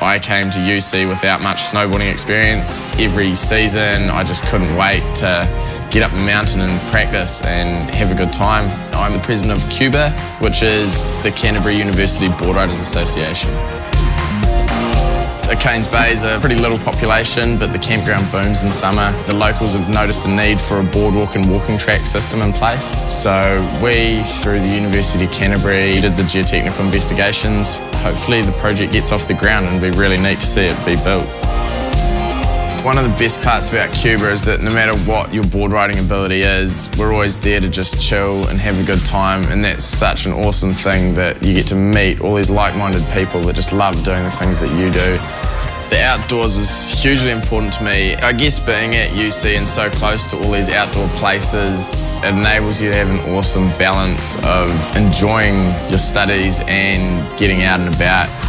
I came to UC without much snowboarding experience. Every season, I just couldn't wait to get up the mountain and practice and have a good time. I'm the president of CUBA, which is the Canterbury University Board Riders Association. Okains Bay is a pretty little population, but the campground booms in summer. The locals have noticed the need for a boardwalk and walking track system in place. So we, through the University of Canterbury, did the geotechnical investigations. Hopefully the project gets off the ground and it'll be really neat to see it be built. One of the best parts about CUBA is that no matter what your board riding ability is, we're always there to just chill and have a good time and that's such an awesome thing that you get to meet all these like-minded people that just love doing the things that you do. The outdoors is hugely important to me. I guess being at UC and so close to all these outdoor places enables you to have an awesome balance of enjoying your studies and getting out and about.